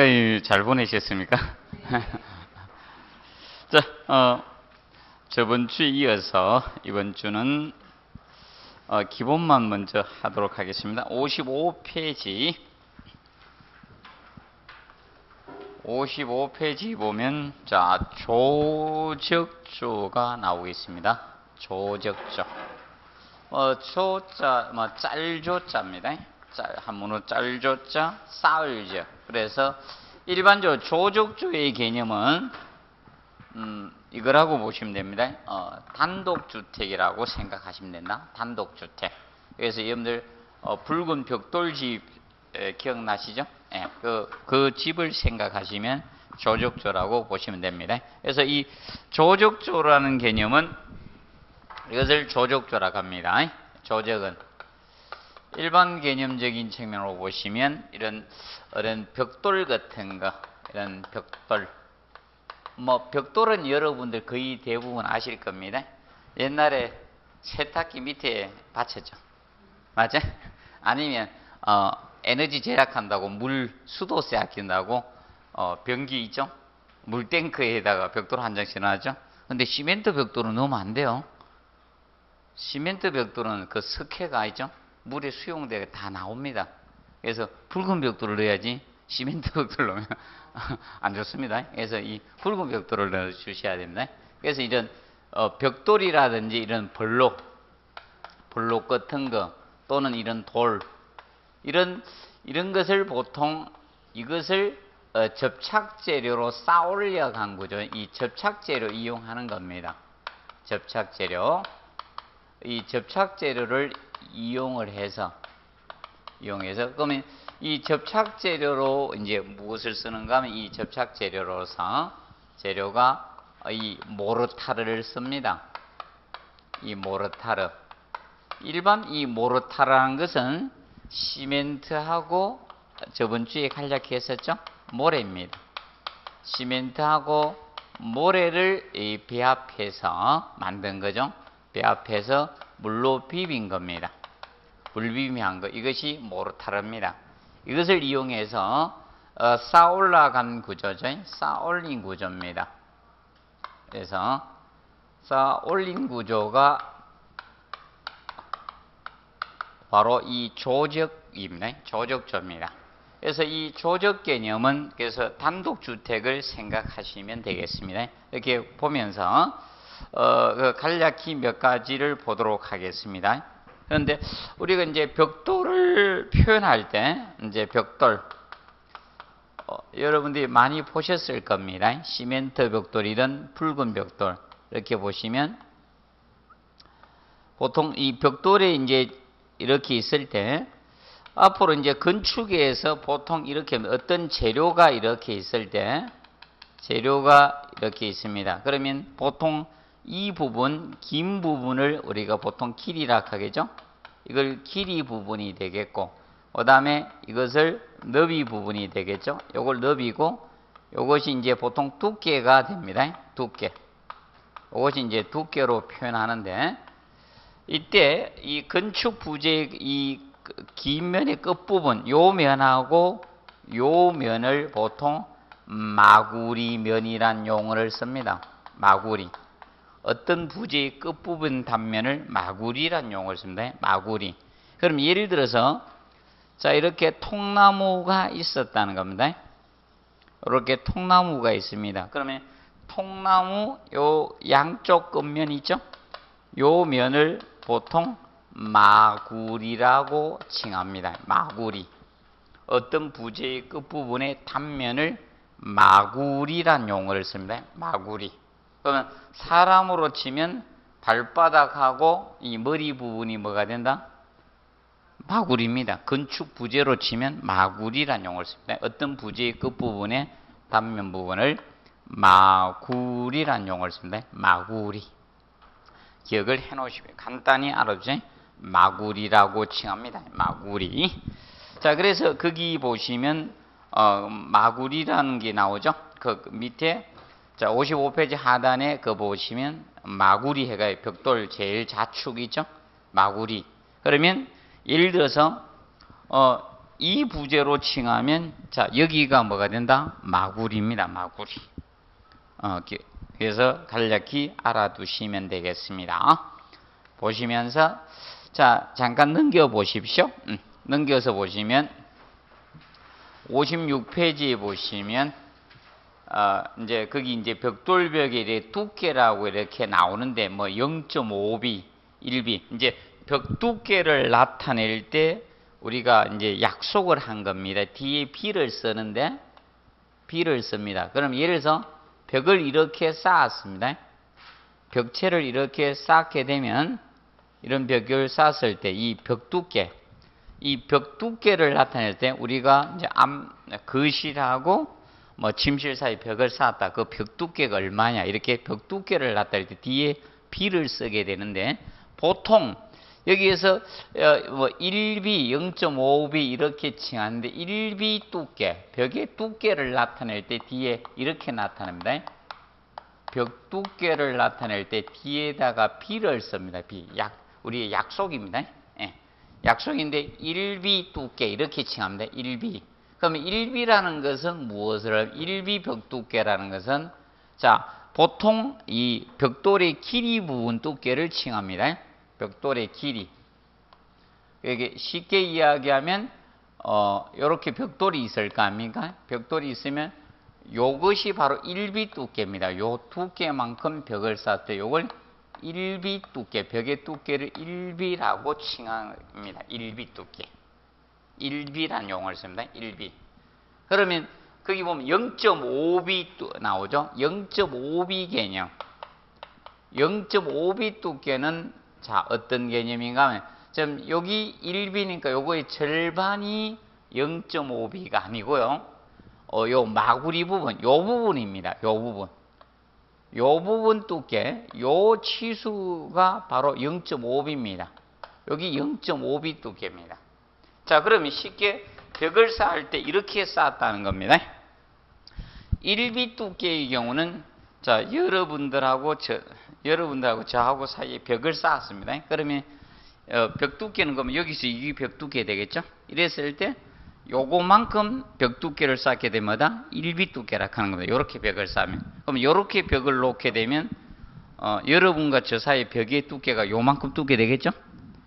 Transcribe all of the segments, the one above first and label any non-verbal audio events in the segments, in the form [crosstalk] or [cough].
한가위 잘 보내셨습니까? [laughs] 자, 어, 저번 주에 이어서 이번 주는 어, 기본만 먼저 하도록 하겠습니다. 55페이지 55페이지 보면 자 조적조가 나오겠습니다. 조적조 어, 조자 뭐 짤조자입니다. 짤 한문으로 짤조자 쌓을죠. 그래서 일반적으로 조적조의 개념은 음, 이거라고 보시면 됩니다. 어, 단독주택이라고 생각하시면 된다. 단독주택. 그래서 여러분들 어, 붉은 벽돌집 에, 기억나시죠? 예, 그, 그 집을 생각하시면 조적조라고 보시면 됩니다. 그래서 이 조적조라는 개념은 이것을 조적조라고 합니다. 조적은 일반 개념적인 측면으로 보시면 이런 이런 벽돌 같은 거, 이런 벽돌 뭐 벽돌은 여러분들 거의 대부분 아실 겁니다. 옛날에 세탁기 밑에 받쳤죠. 맞아? 아니면 어, 에너지 절약한다고 물 수도세 아낀다고 어, 변기 있죠? 물탱크에다가 벽돌 한 장씩 놔죠. 근데 시멘트 벽돌은 넣으면 안 돼요. 시멘트 벽돌은 그 석회가 있죠? 물에 수용되게 다 나옵니다. 그래서 붉은 벽돌을 넣어야지 시멘트 벽돌 넣으면 [laughs] 안 좋습니다. 그래서 이 붉은 벽돌을 넣어 주셔야 됩니다. 그래서 이런 어, 벽돌이라든지 이런 블록, 블록 같은 거 또는 이런 돌 이런 이런 것을 보통 이것을 어, 접착 재료로 쌓으려 간 거죠. 이 접착 재료 이용하는 겁니다. 접착 재료 이 접착 재료를 이용을 해서 이용해서 그러면 이 접착 재료로 이제 무엇을 쓰는가 하면 이 접착 재료로서 재료가 이 모르타르를 씁니다. 이 모르타르. 일반 이 모르타르라는 것은 시멘트하고 저번 주에 간략했었죠? 모래입니다. 시멘트하고 모래를 배합해서 만든 거죠. 배합해서 물로 비빈 겁니다. 물비빔한 거. 이것이 모르타르입니다. 이것을 이용해서 어, 쌓올라간 구조죠. 쌓올린 구조입니다. 그래서 쌓올린 구조가 바로 이 조적입니다. 조적조입니다. 그래서 이 조적 개념은 그래서 단독 주택을 생각하시면 되겠습니다. 이렇게 보면서 어, 그 간략히 몇 가지를 보도록 하겠습니다. 그런데 우리가 이제 벽돌을 표현할 때 이제 벽돌 어, 여러분들이 많이 보셨을 겁니다. 시멘트 벽돌이든 붉은 벽돌 이렇게 보시면 보통 이 벽돌에 이제 이렇게 있을 때 앞으로 이제 건축에서 보통 이렇게 어떤 재료가 이렇게 있을 때 재료가 이렇게 있습니다. 그러면 보통 이 부분, 긴 부분을 우리가 보통 길이라 하겠죠? 이걸 길이 부분이 되겠고, 그 다음에 이것을 너비 부분이 되겠죠? 요걸 너비고, 요것이 이제 보통 두께가 됩니다. 두께. 요것이 이제 두께로 표현하는데, 이때 이 건축 부재의 이 긴 면의 끝부분, 요 면하고 요 면을 보통 마구리 면이란 용어를 씁니다. 마구리. 어떤 부재의 끝부분 단면을 마구리란 용어를 씁니다. 마구리. 그럼 예를 들어서 자 이렇게 통나무가 있었다는 겁니다. 이렇게 통나무가 있습니다. 그러면 통나무 요 양쪽 끝면 있죠? 요 면을 보통 마구리라고 칭합니다. 마구리. 어떤 부재의 끝부분의 단면을 마구리란 용어를 씁니다. 마구리. 그러면 사람으로 치면 발바닥하고 이 머리 부분이 뭐가 된다? 마구리입니다. 건축 부재로 치면 마구리란 용어를 씁니다. 어떤 부재의 끝부분의 단면 부분을 마구리란 용어를 씁니다. 마구리. 기억을 해 놓으시면 간단히 알아주세요. 마구리라고 칭합니다. 마구리. 자, 그래서 거기 보시면 어, 마구리라는 게 나오죠. 그 밑에 자, 55페이지 하단에 그 보시면 마구리 해가 벽돌 제일 좌측 있죠? 마구리. 그러면 예를 들어서 어, 이 부재로 칭하면 자 여기가 뭐가 된다? 마구리입니다. 마구리. 어, 기- 그래서 간략히 알아두시면 되겠습니다. 보시면서 자 잠깐 넘겨 보십시오. 음, 넘겨서 보시면 56페이지에 보시면 어, 이제 거기 이제 벽돌벽의 이렇게 두께라고 이렇게 나오는데 뭐 0.5b, 1b 이제 벽 두께를 나타낼 때 우리가 이제 약속을 한 겁니다. 뒤에 b를 쓰는데 b를 씁니다. 그럼 예를 들어서 벽을 이렇게 쌓았습니다. 벽체를 이렇게 쌓게 되면 이런 벽을 쌓았을 때 이 벽 두께 이 벽 두께를 나타낼 때 우리가 이제 암 거실하고 뭐 침실 사이 벽을 쌓았다. 그 벽 두께가 얼마냐 이렇게 벽 두께를 나타낼 때 뒤에 b를 쓰게 되는데 보통 여기에서 어, 뭐 1b, 0.5b 이렇게 칭하는데 1b 두께, 벽의 두께를 나타낼 때 뒤에 이렇게 나타납니다. 벽 두께를 나타낼 때 뒤에다가 b를 씁니다. b 약 우리의 약속입니다. 예. 약속인데 1b 두께 이렇게 칭합니다. 1b. 그러면 1b라는 것은 무엇을 1b 벽 두께라는 것은 자 보통 이 벽돌의 길이 부분 두께를 칭합니다. 벽돌의 길이. 이게 쉽게 이야기하면 어 이렇게 벽돌이 있을 거 아닙니까? 벽돌이 있으면 요것이 바로 1비 두께입니다. 요 두께만큼 벽을 쌓을 때 요걸 1비 두께, 벽의 두께를 1비라고 칭합니다. 1비 두께. 1비란 용어를 씁니다. 1비. 그러면 거기 보면 0.5비 나오죠? 0.5비 개념. 0.5비 두께는 자 어떤 개념인가 하면 지금 여기 1비니까 요거의 절반이 0.5비가 아니고요. 어, 요 마구리 부분, 요 부분입니다. 요 부분. 요 부분 두께, 요 치수가 바로 0.5비입니다. 여기 0.5비 두께입니다. 자, 그러면 쉽게 벽을 쌓을 때 이렇게 쌓았다는 겁니다. 1비 두께의 경우는 자, 여러분들하고 저 여러분들하고 저하고 사이에 벽을 쌓았습니다. 그러면 어, 벽 두께는 그러면 여기서 이게 벽 두께 되겠죠? 이랬을 때 요거만큼 벽 두께를 쌓게 되마다 1비 두께라 하는 겁니다. 요렇게 벽을 쌓으면. 그럼 요렇게 벽을 놓게 되면 어, 여러분과 저 사이 벽의 두께가 요만큼 두께 되겠죠?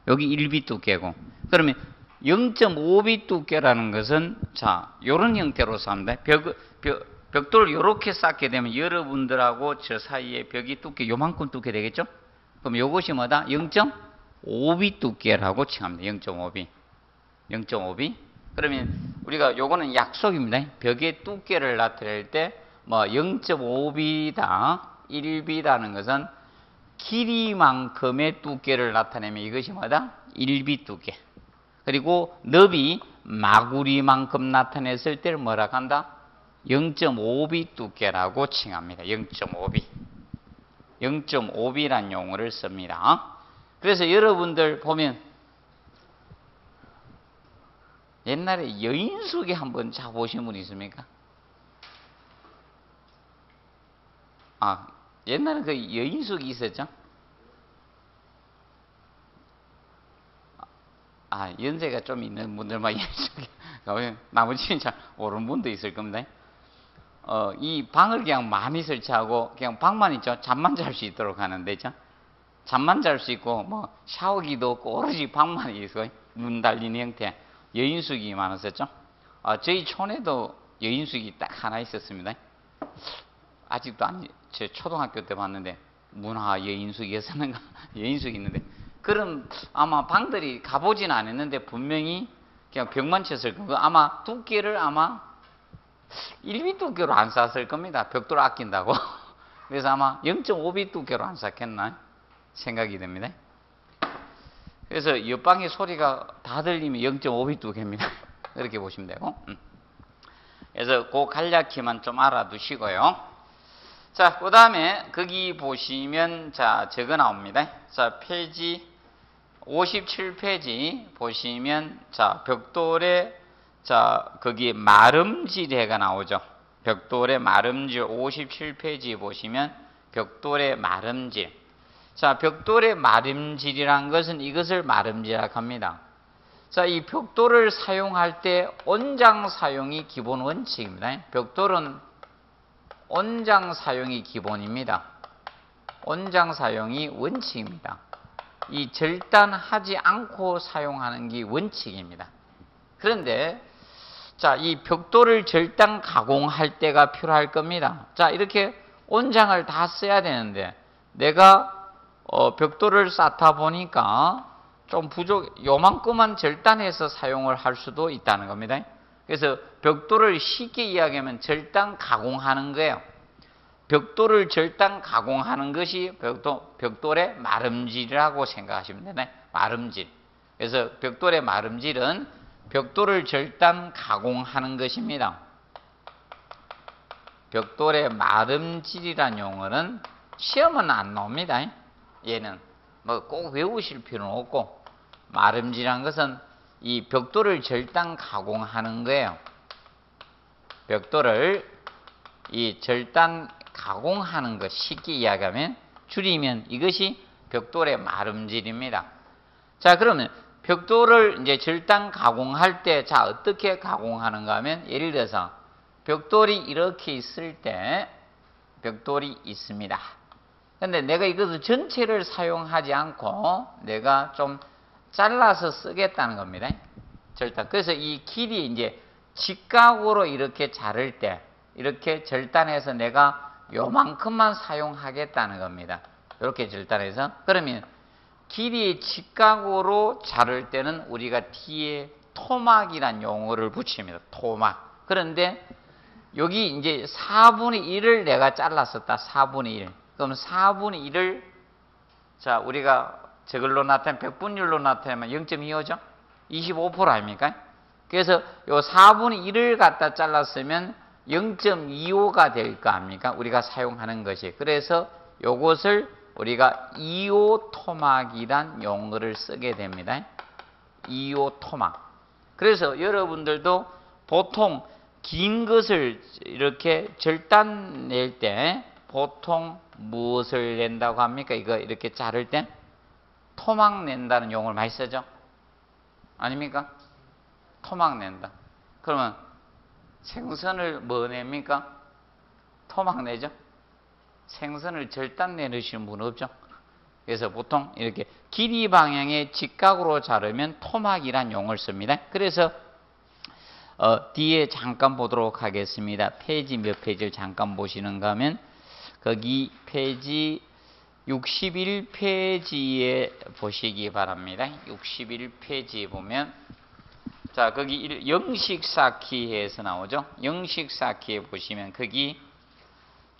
여기 1비 두께고. 그러면 0.5비 두께라는 것은 자, 요런 형태로 쌓습니다. 벽, 벽, 벽돌을 요렇게 쌓게 되면 여러분들하고 저 사이의 벽이 두께 요만큼 두께 되겠죠? 그럼 요것이 뭐다? 0.5비 두께라고 칭합니다. 0.5비. 0.5비. 그러면 우리가 요거는 약속입니다. 벽의 두께를 나타낼 때 뭐 0.5비다, 1비라는 것은 길이만큼의 두께를 나타내면 이것이 뭐다? 1비 두께. 그리고 너비 마구리만큼 나타냈을 때를 뭐라 한다? 0.5비 두께라고 칭합니다. 0.5비. 0.5비란 용어를 씁니다. 그래서 여러분들 보면 옛날에 여인숙이 한번 자보신 분 있습니까? 아, 옛날에 그 여인숙이 있었죠? 아, 연세가 좀 있는 분들만 여인숙이 가면 나머지는 잘 모르는 분도 있을 겁니다. 어, 이 방을 그냥 많이 설치하고 그냥 방만 있죠. 잠만 잘 수 있도록 하는 데죠. 잠만 잘 수 있고 뭐 샤워기도 없고 오로지 방만 있고 문 달린 형태 여인숙이 많았었죠. 아, 저희 촌에도 여인숙이 딱 하나 있었습니다. 아직도 아니, 제 초등학교 때 봤는데 문화 여인숙이었었는가 [laughs] 여인숙이 있는데 그런 아마 방들이 가보진 않았는데 분명히 그냥 벽만 쳤을 거고 아마 두께를 아마 1비 두께로 안 쌌을 겁니다. 벽돌 아낀다고. [laughs] 그래서 아마 0.5비 두께로 안 쌌겠나 생각이 듭니다. 그래서 옆방의 소리가 다 들리면 0.5비 두께입니다. 그렇게 보시면 되고. 음. 그래서 그 간략히만 좀 알아두시고요. 자, 그 다음에 거기 보시면 자, 저거 나옵니다. 자, 페이지 57페이지 보시면 자, 벽돌에 자, 거기 마름지대가 나오죠. 벽돌의 마름질 57페이지 보시면 벽돌의 마름질. 자, 벽돌의 마름질이란 것은 이것을 마름지라고 합니다. 자, 이 벽돌을 사용할 때 온장 사용이 기본 원칙입니다. 벽돌은 온장 사용이 기본입니다. 온장 사용이 원칙입니다. 이 절단하지 않고 사용하는 게 원칙입니다. 그런데 자, 이 벽돌을 절단 가공할 때가 필요할 겁니다. 자, 이렇게 온장을 다 써야 되는데 내가 어, 벽돌을 쌓다 보니까 좀 부족, 요만큼만 절단해서 사용을 할 수도 있다는 겁니다. 그래서 벽돌을 쉽게 이야기하면 절단 가공하는 거예요. 벽돌을 절단 가공하는 것이 벽돌, 벽돌의 마름질이라고 생각하시면 되나요? 마름질. 그래서 벽돌의 마름질은 벽돌을 절단 가공하는 것입니다. 벽돌의 마름질이란 용어는 시험은 안 나옵니다. 얘는 뭐 꼭 외우실 필요는 없고 마름질한 것은 이 벽돌을 절단 가공하는 거예요. 벽돌을 이 절단 가공하는 것 쉽게 이야기하면 줄이면 이것이 벽돌의 마름질입니다. 자 그러면 벽돌을 이제 절단 가공할 때 자 어떻게 가공하는가 하면 예를 들어서 벽돌이 이렇게 있을 때 벽돌이 있습니다. 근데 내가 이것을 전체를 사용하지 않고 내가 좀 잘라서 쓰겠다는 겁니다. 절단. 그래서 이 길이 이제 직각으로 이렇게 자를 때 이렇게 절단해서 내가 요만큼만 사용하겠다는 겁니다. 이렇게 절단해서 그러면 길이 직각으로 자를 때는 우리가 뒤에 토막이란 용어를 붙입니다. 토막. 그런데 여기 이제 4분의 1을 내가 잘랐었다. 4분의 1. 그럼 4분의 1을 자 우리가 저걸로 나타내면 백분율로 나타내면 0.25죠? 25% 아닙니까? 그래서 요 4분의 1을 갖다 잘랐으면 0.25가 될 거 아닙니까? 우리가 사용하는 것이. 그래서 요것을 우리가 2호 토막이란 용어를 쓰게 됩니다. 2호 토막. 그래서 여러분들도 보통 긴 것을 이렇게 절단 낼 때 보통 무엇을 낸다고 합니까? 이거 이렇게 자를 때 토막 낸다는 용어를 많이 쓰죠? 아닙니까? 토막 낸다. 그러면 생선을 뭐 냅니까? 토막 내죠? 생선을 절단 내놓으시는 분 없죠? 그래서 보통 이렇게 길이 방향의 직각으로 자르면 토막이란 용어를 씁니다. 그래서 어, 뒤에 잠깐 보도록 하겠습니다. 페이지 몇 페이지를 잠깐 보시는가 하면 거기 페이지 61페이지에 보시기 바랍니다. 61페이지에 보면 자 거기 영식 쌓기에서 나오죠. 영식 쌓기에 보시면 거기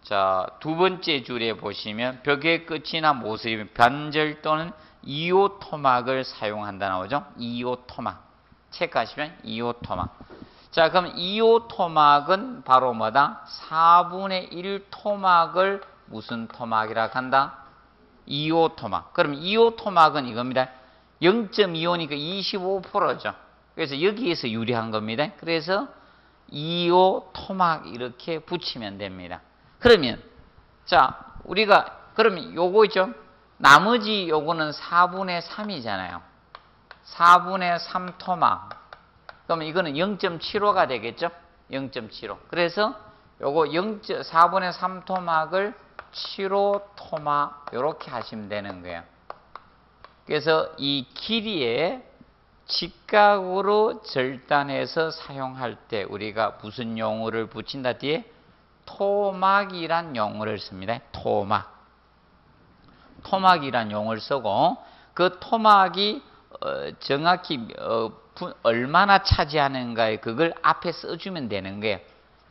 자 두 번째 줄에 보시면 벽의 끝이나 모서리 반절 또는 이오 토막을 사용한다 나오죠. 이오 토막 체크하시면 이오 토막 자 그럼 이오 토막은 바로 뭐다? 4분의 1 토막을 무슨 토막이라 한다? 2호 토막. 그럼 2호 토막은 이겁니다. 0.25니까 25%죠. 그래서 여기에서 유리한 겁니다. 그래서 2호 토막 이렇게 붙이면 됩니다. 그러면 자 우리가 그러면 요거 있죠. 나머지 요거는 4분의 3이잖아요. 4분의 3 토막. 그러면 이거는 0.75가 되겠죠. 0.75. 그래서 요거 0, 4분의 3 토막을 7호 토마 이렇게 하시면 되는 거예요. 그래서 이 길이에 직각으로 절단해서 사용할 때 우리가 무슨 용어를 붙인다 뒤에 토막이란 용어를 씁니다. 토막. 토막이란 용어를 쓰고 그 토막이 어, 정확히 어, 얼마나 차지하는가에 그걸 앞에 써주면 되는 거예요.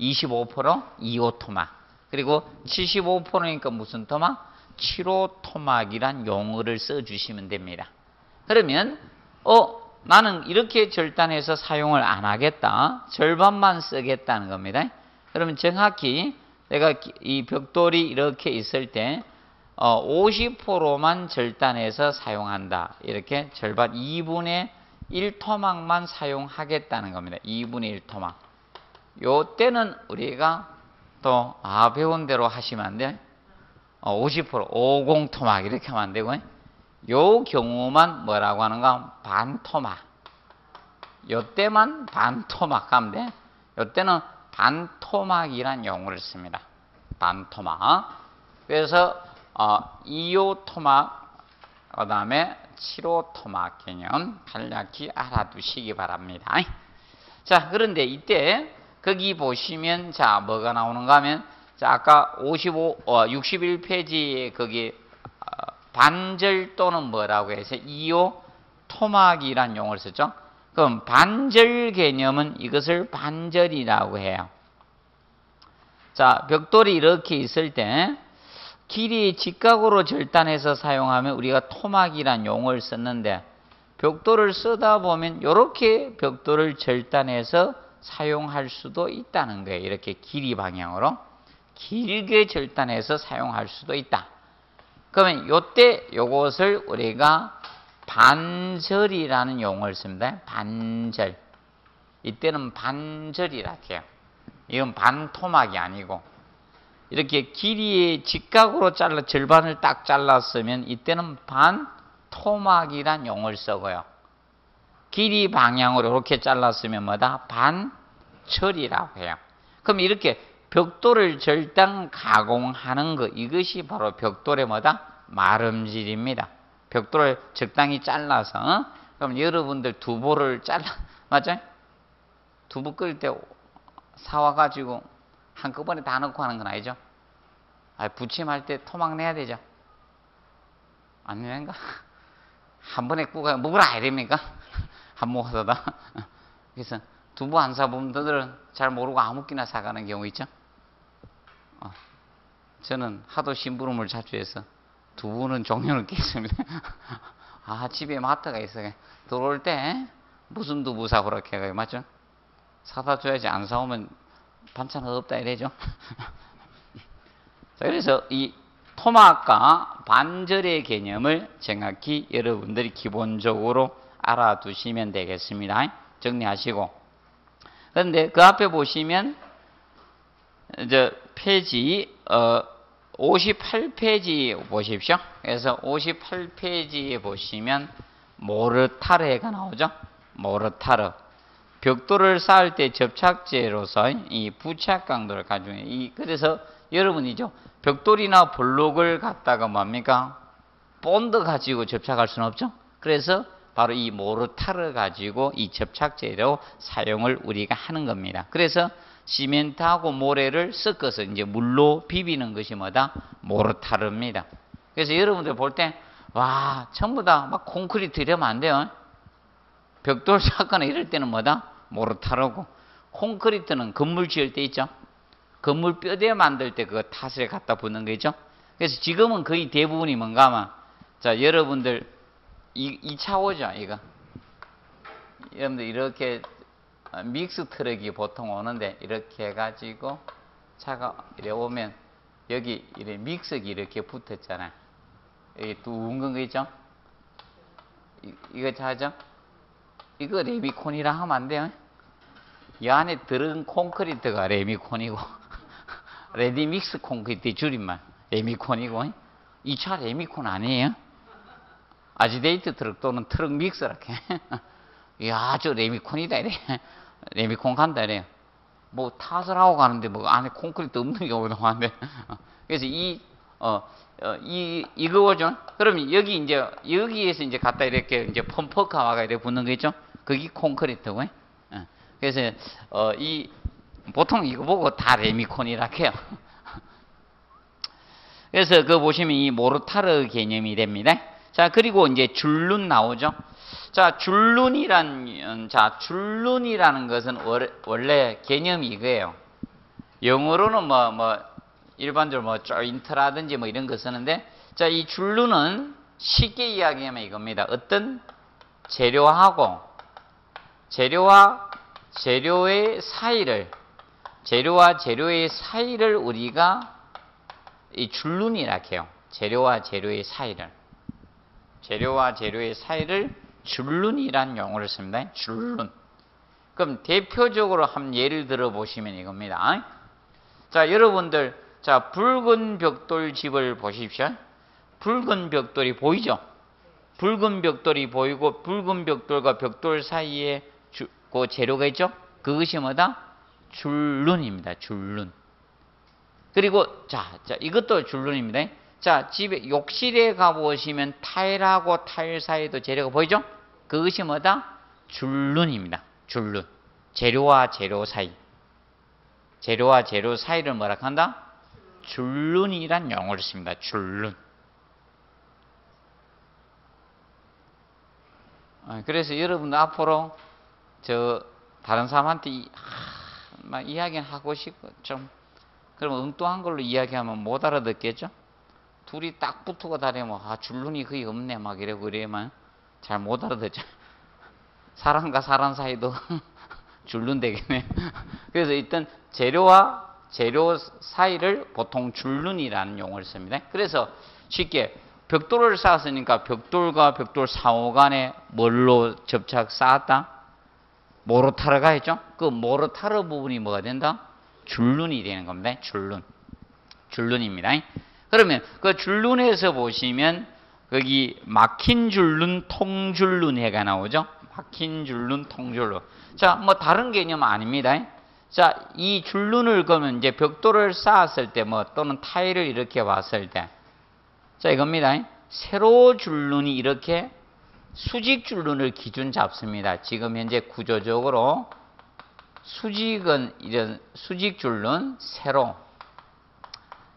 25% 2호 토막. 그리고 75%니까 무슨 토막? 7호 토막이란 용어를 써주시면 됩니다. 그러면 어 나는 이렇게 절단해서 사용을 안 하겠다. 절반만 쓰겠다는 겁니다. 그러면 정확히 내가 이 벽돌이 이렇게 있을 때 어, 50%만 절단해서 사용한다. 이렇게 절반 2분의 1토막만 사용하겠다는 겁니다. 2분의 1토막. 요 때는 우리가 또, 아, 배운 대로 하시면 안 돼. 어, 50%, 50 토막 이렇게 하면 안 되고, 요 경우만 뭐라고 하는가? 반토막. 요때만 반토막 하면 돼. 요때는 반토막이란 용어를 씁니다. 반토막. 그래서 어, 2호 토막, 그 다음에 7호 토막 개념 간략히 알아두시기 바랍니다. 자, 그런데 이때 거기 보시면 자 뭐가 나오는가 하면 자 아까 55, 어, 61페이지에 거기 어, 반절 또는 뭐라고 해서 2호 토막이란 용어를 썼죠. 그럼 반절 개념은 이것을 반절이라고 해요. 자, 벽돌이 이렇게 있을 때 길이 직각으로 절단해서 사용하면 우리가 토막이란 용어를 썼는데 벽돌을 쓰다 보면 이렇게 벽돌을 절단해서 사용할 수도 있다는 거예요. 이렇게 길이 방향으로 길게 절단해서 사용할 수도 있다. 그러면 요때 요것을 우리가 반절이라는 용어를 씁니다. 반절. 이때는 반절이라 해요. 이건 반토막이 아니고 이렇게 길이의 직각으로 잘라 절반을 딱 잘랐으면 이때는 반토막이란 용어를 써고요. 길이 방향으로 이렇게 잘랐으면 뭐다? 반철이라고 해요. 그럼 이렇게 벽돌을 절단 가공하는 것 이것이 바로 벽돌의 뭐다? 마름질입니다. 벽돌을 적당히 잘라서 어? 그럼 여러분들 두부를 잘라 [laughs] 맞아요? 두부 끓일 때 사와가지고 한꺼번에 다 넣고 하는 건 아니죠? 아, 부침할 때 토막 내야 되죠? 안 내는가? [laughs] 한 번에 꾸가 먹으라 이됩니까? [laughs] 한 모아서다. 그래서 두부 안 사본 분들은 잘 모르고 아무끼나 사가는 경우 있죠? 어, 저는 하도 심부름을 자주 해서 두부는 종류를 깼습니다. [laughs] 아, 집에 마트가 있어요. 들어올 때 무슨 두부 사고 그렇게 해요. 맞죠? 사다 줘야지 안 사오면 반찬 없다 이래죠. [laughs] 자, 그래서 이 토막과 반절의 개념을 정확히 여러분들이 기본적으로 알아두시면 되겠습니다. 정리하시고. 그런데 그 앞에 보시면 이제 페이지 어 58페이지 보십시오. 그래서 58페이지에 보시면 모르타르가 나오죠. 모르타르. 벽돌을 쌓을 때 접착제로서 이 부착 강도를 가지고 이 그래서 여러분이죠. 벽돌이나 블록을 갖다가 뭡니까? 본드 가지고 접착할 수는 없죠. 그래서 바로 이 모르타르 가지고 이 접착제로 사용을 우리가 하는 겁니다. 그래서 시멘트하고 모래를 섞어서 이제 물로 비비는 것이 뭐다? 모르타르입니다. 그래서 여러분들 볼 때, 와, 전부 다 막 콘크리트 이러면 안 돼요. 벽돌 쌓거나 이럴 때는 뭐다? 모르타르고. 콘크리트는 건물 지을 때 있죠? 건물 뼈대 만들 때 그거 탓을 갖다 붙는 거죠? 그래서 지금은 거의 대부분이 뭔가 하면, 자, 여러분들, 이, 이 차 오죠, 이거. 여러분들 이렇게 믹서 트럭이 보통 오는데 이렇게 해가지고 차가 이래 오면 여기 이래 믹서기 이렇게 붙었잖아요. 여기 둥근 거 있죠? 이, 이거 차죠? 이거 레미콘이라 하면 안 돼요. 이 안에 들은 콘크리트가 레미콘이고 [laughs] ready mix 콘크리트 줄임말 레미콘이고 이 차 레미콘 아니에요? 아지데이트 트럭 또는 트럭 믹서라 해야 저 레미콘이다 이래 레미콘 간다 이래요. 뭐 탓을 하고 가는데 뭐 안에 콘크리트 없는 경우도 많은데 [laughs] 그래서 이 어, 어, 이, 이거죠. 그럼 여기 이제, 여기에서 이제 갖다 이렇게 이제 펌프카 와가 이렇게 붙는 거 있죠? 그게 콘크리트고. 어. 그래서, 어, 이, 보통 이거 보고 다 레미콘이라 해요. [laughs] 그래서 그 보시면 이 모르타르 개념이 됩니다. 자, 그리고 이제 줄눈 나오죠? 자, 줄눈이란, 자, 줄눈이라는 것은 원래 개념이 이거예요. 영어로는 뭐, 뭐, 일반적으로 뭐, 조인트라든지 뭐 이런 거 쓰는데, 자, 이 줄눈은 쉽게 이야기하면 이겁니다. 어떤 재료하고, 재료와 재료의 사이를, 재료와 재료의 사이를 우리가 이 줄눈이라 해요. 재료와 재료의 사이를. 재료와 재료의 사이를 줄눈이란 용어를 씁니다. 줄눈. 그럼 대표적으로 한 예를 들어 보시면 이겁니다. 자, 여러분들, 자, 붉은 벽돌 집을 보십시오. 붉은 벽돌이 보이죠? 붉은 벽돌이 보이고, 붉은 벽돌과 벽돌 사이에 주, 그 재료가 있죠? 그것이 뭐다? 줄눈입니다. 줄눈. 그리고 자, 자 이것도 줄눈입니다. 자, 집에 욕실에 가보시면 타일하고 타일 사이도 재료가 보이죠? 그것이 뭐다? 줄눈입니다. 줄눈. 재료와 재료 사이. 재료와 재료 사이를 뭐라 한다? 줄눈이란 용어를 씁니다. 줄눈. 아, 그래서 여러분 앞으로 저 다른 사람한테 이, 하, 막 이야기하고 싶고 좀 그러면 엉뚱한 걸로 이야기하면 못 알아듣겠죠? 둘이 딱 붙고 다니면 아 줄눈이 거의 없네 막 이러고 그래만 잘못 알아듣죠. [laughs] 사람과 사람 사이도 [laughs] 줄눈 되겠네. [laughs] 그래서 일단 재료와 재료 사이를 보통 줄눈이라는 용어를 씁니다. 그래서 쉽게 벽돌을 쌓았으니까 벽돌과 벽돌 사호 간에 뭘로 접착 쌓았다? 모로타르가 했죠? 그 모로타르 부분이 뭐가 된다? 줄눈이 되는 겁니다. 줄눈. 줄눈입니다. 그러면 그 줄눈에서 보시면 거기 막힌 줄눈, 통줄눈 해가 나오죠? 막힌 줄눈, 통줄눈. 자, 뭐 다른 개념 아닙니다. 자, 이 줄눈을 그러면 이제 벽돌을 쌓았을 때 뭐 또는 타일을 이렇게 봤을 때 자, 이겁니다. 세로 줄눈이 이렇게 수직 줄눈을 기준 잡습니다. 지금 현재 구조적으로 수직은 이런 수직 줄눈, 세로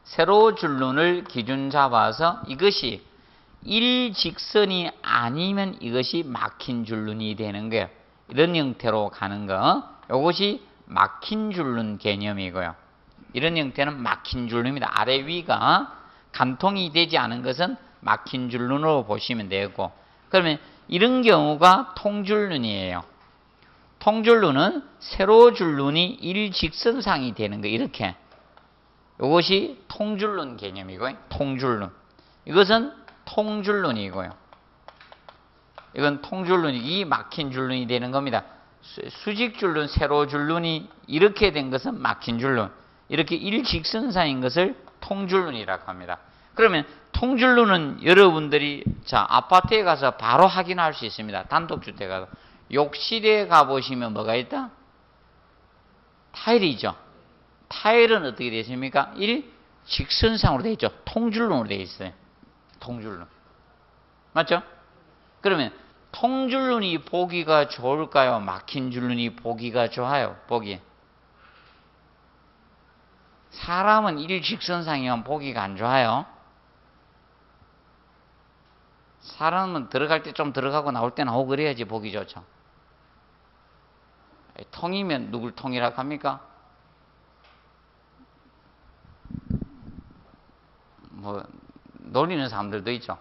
세로 줄눈을 기준 잡아서 이것이 일직선이 아니면 이것이 막힌 줄눈이 되는 거예요. 이런 형태로 가는 거. 이것이 막힌 줄눈 개념이고요. 이런 형태는 막힌 줄눈입니다. 아래 위가 간통이 되지 않은 것은 막힌 줄눈으로 보시면 되고 그러면 이런 경우가 통줄눈이에요. 통줄눈은 세로 줄눈이 일직선상이 되는 거 이렇게 이것이 통줄눈 개념이고요. 통줄눈 이것은 통줄눈이고요. 이건 통줄눈이 이 막힌 줄눈이 되는 겁니다. 수직 줄눈, 세로 줄눈이 이렇게 된 것은 막힌 줄눈, 이렇게 일직선상인 것을 통줄눈이라고 합니다. 그러면 통줄눈은 여러분들이 자 아파트에 가서 바로 확인할 수 있습니다. 단독주택 가서 욕실에 가보시면 뭐가 있다? 타일이죠. 타일은 어떻게 되어 있습니까? 일직선상으로 되어 있죠. 통줄눈으로 되어 있어요. 통줄눈. 맞죠? 그러면 통줄눈이 보기가 좋을까요? 막힌 줄눈이 보기가 좋아요. 보기. 사람은 일직선상이면 보기가 안 좋아요. 사람은 들어갈 때 좀 들어가고 나올 때 나오고 그래야지 보기 좋죠. 통이면 누굴 통이라고 합니까? 뭐 놀리는 사람들도 있죠.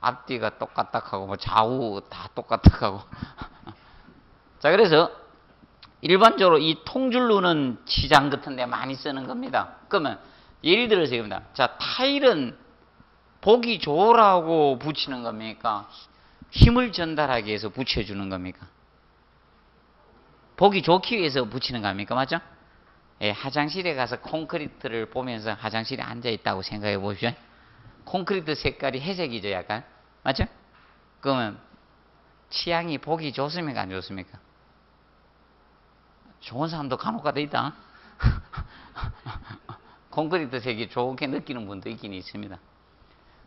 앞뒤가 똑같다 하고 뭐 좌우 다 똑같다 하고. [laughs] 자 그래서 일반적으로 이 통줄루는 지장 같은 데 많이 쓰는 겁니다. 그러면 예를 들어서 이겁니다. 자 타일은 보기 좋으라고 붙이는 겁니까? 힘을 전달하기 위해서 붙여주는 겁니까? 보기 좋기 위해서 붙이는 겁니까? 맞죠? 예, 화장실에 가서 콘크리트를 보면서 화장실에 앉아 있다고 생각해 보십시오. 콘크리트 색깔이 회색이죠, 약간. 맞죠? 그러면 취향이 보기 좋습니까? 안 좋습니까? 좋은 사람도 간혹 가다 있다. [laughs] 콘크리트 색이 좋게 느끼는 분도 있긴 있습니다.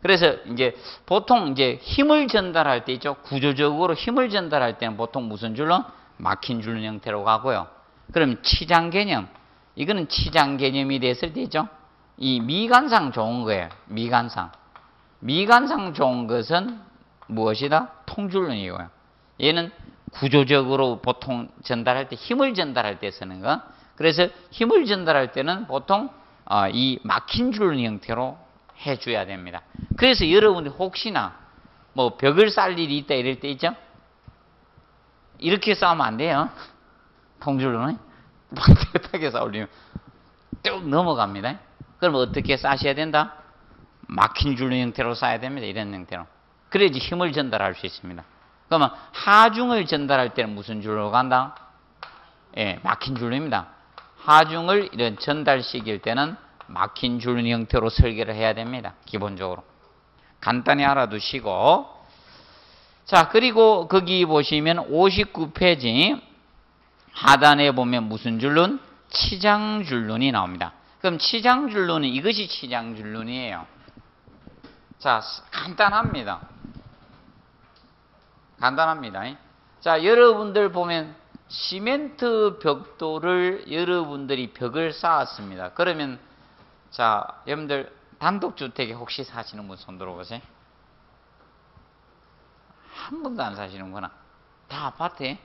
그래서 이제 보통 이제 힘을 전달할 때 있죠. 구조적으로 힘을 전달할 때는 보통 무슨 줄로? 막힌 줄 형태로 가고요. 그럼 치장 개념. 이거는 치장 개념이 됐을 때죠. 이 미관상 좋은 거예요. 미관상. 미관상 좋은 것은 무엇이다? 통줄론이고요. 얘는 구조적으로 보통 전달할 때 힘을 전달할 때 쓰는 거. 그래서 힘을 전달할 때는 보통 어, 이 막힌 줄 형태로 해줘야 됩니다. 그래서 여러분이 혹시나 뭐 벽을 쌀 일이 있다 이럴 때 있죠? 이렇게 싸우면 안 돼요. [laughs] 통줄로는 반듯하게 싸우려면 쭉 넘어갑니다. 그럼 어떻게 싸셔야 된다? 막힌 줄로 형태로 싸야 됩니다. 이런 형태로. 그래야지 힘을 전달할 수 있습니다. 그러면 하중을 전달할 때는 무슨 줄로 간다? 예, 막힌 줄로입니다. 하중을 이런 전달시킬 때는 막힌 줄 형태로 설계를 해야 됩니다. 기본적으로. 간단히 알아두시고 자 그리고 거기 보시면 59페이지 하단에 보면 무슨 줄눈? 치장줄눈이 나옵니다. 그럼 치장줄눈은 이것이 치장줄눈이에요. 자, 간단합니다. 간단합니다. 자, 여러분들 보면 시멘트 벽돌을 여러분들이 벽을 쌓았습니다. 그러면 자, 여러분들 단독주택에 혹시 사시는 분 손 들어보세요. 한 번도 안 사시는구나. 다 아파트에?